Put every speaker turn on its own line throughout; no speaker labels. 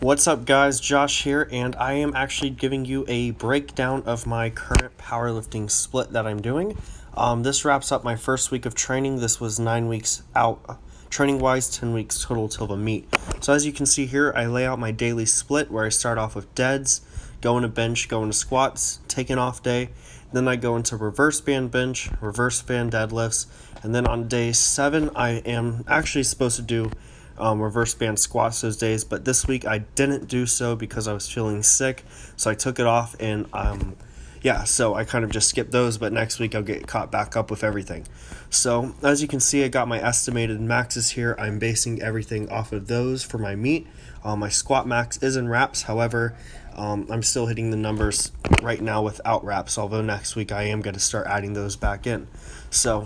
What's up guys, Josh here, and I am actually giving you a breakdown of my current powerlifting split that I'm doing. Um, this wraps up my first week of training. This was 9 weeks out, training wise, 10 weeks total till the meet. So as you can see here, I lay out my daily split where I start off with deads, go into bench, go into squats, take an off day, then I go into reverse band bench, reverse band deadlifts, and then on day 7 I am actually supposed to do um, reverse band squats those days, but this week I didn't do so because I was feeling sick, so I took it off and um, yeah, so I kind of just skipped those, but next week I'll get caught back up with everything. So as you can see, I got my estimated maxes here. I'm basing everything off of those for my meet. Uh, my squat max is in wraps, however, um, I'm still hitting the numbers right now without wraps, although next week I am going to start adding those back in. So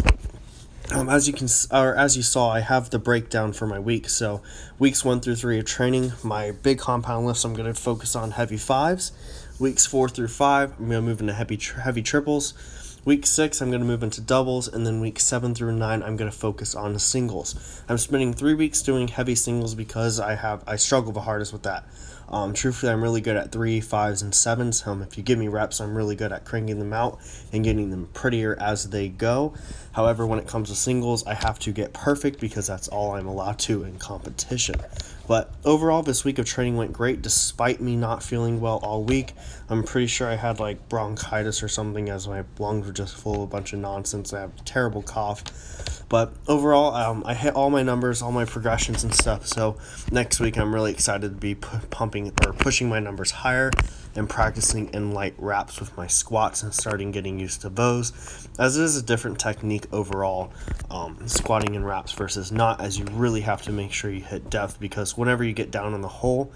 um, as you can, or as you saw, I have the breakdown for my week. So, weeks one through three of training, my big compound lifts, I'm going to focus on heavy fives. Weeks four through five, I'm going to move into heavy heavy triples. Week six, I'm going to move into doubles, and then week seven through nine, I'm going to focus on singles. I'm spending three weeks doing heavy singles because I have I struggle the hardest with that. Um, truthfully, I'm really good at three, fives, and sevens. Um, if you give me reps, I'm really good at cranking them out and getting them prettier as they go. However, when it comes to singles, I have to get perfect because that's all I'm allowed to in competition. But overall, this week of training went great despite me not feeling well all week. I'm pretty sure I had like bronchitis or something as my lungs were just full of a bunch of nonsense. I have a terrible cough. But overall, um, I hit all my numbers, all my progressions and stuff. So next week, I'm really excited to be pumping or pushing my numbers higher and practicing in light wraps with my squats and starting getting used to those. As it is a different technique overall um, squatting in wraps versus not as you really have to make sure you hit depth because whenever you get down in the hole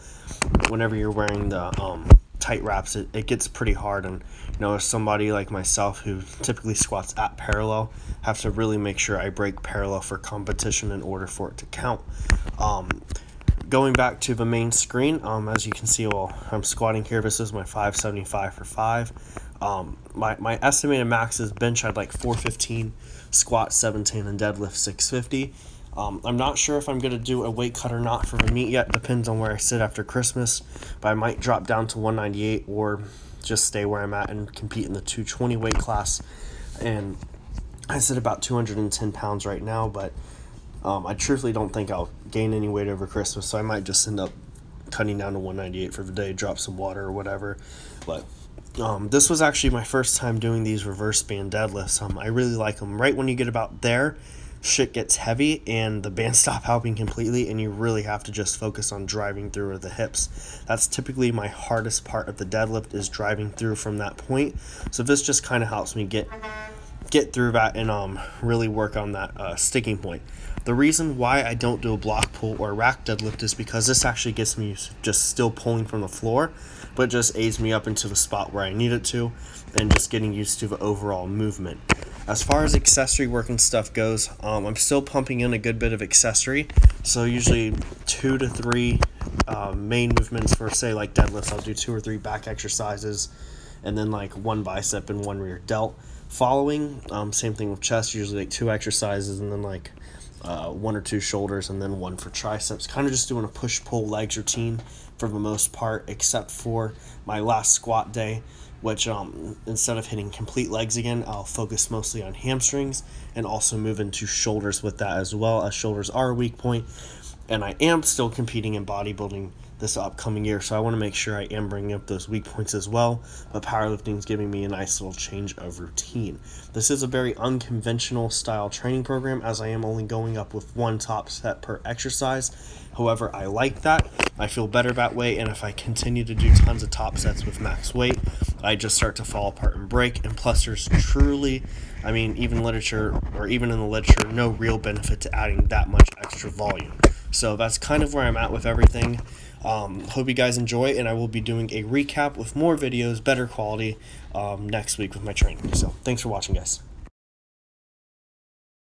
whenever you're wearing the um, tight wraps it, it gets pretty hard. And you know as somebody like myself who typically squats at parallel have to really make sure I break parallel for competition in order for it to count. Um, going back to the main screen, um, as you can see, well, I'm squatting here. This is my 575 for 5. Um, my, my estimated max is bench, I'd like 415, squat 17, and deadlift 650. Um, I'm not sure if I'm going to do a weight cut or not for the meet yet. Depends on where I sit after Christmas. But I might drop down to 198 or just stay where I'm at and compete in the 220 weight class. And I sit about 210 pounds right now, but um, I truthfully don't think I'll gain any weight over Christmas, so I might just end up cutting down to 198 for the day, drop some water or whatever. But um, this was actually my first time doing these reverse band deadlifts. Um, I really like them. Right when you get about there, shit gets heavy and the band stop helping completely, and you really have to just focus on driving through the hips. That's typically my hardest part of the deadlift is driving through from that point. So this just kind of helps me get get through that and um really work on that uh, sticking point. The reason why I don't do a block pull or rack deadlift is because this actually gets me just still pulling from the floor, but just aids me up into the spot where I need it to and just getting used to the overall movement. As far as accessory work and stuff goes, um, I'm still pumping in a good bit of accessory. So usually two to three uh, main movements for say like deadlifts. I'll do two or three back exercises and then like one bicep and one rear delt. Following, um, same thing with chest, usually like two exercises and then like uh, one or two shoulders, and then one for triceps. Kind of just doing a push pull legs routine for the most part, except for my last squat day, which um, instead of hitting complete legs again, I'll focus mostly on hamstrings and also move into shoulders with that as well, as shoulders are a weak point. And I am still competing in bodybuilding this upcoming year. So I want to make sure I am bringing up those weak points as well. But powerlifting is giving me a nice little change of routine. This is a very unconventional style training program as I am only going up with one top set per exercise. However, I like that. I feel better that way. And if I continue to do tons of top sets with max weight, I just start to fall apart and break. And plus, there's truly, I mean, even literature or even in the literature, no real benefit to adding that much extra volume. So that's kind of where I'm at with everything. Um, hope you guys enjoy, and I will be doing a recap with more videos, better quality, um, next week with my training. So thanks for watching, guys.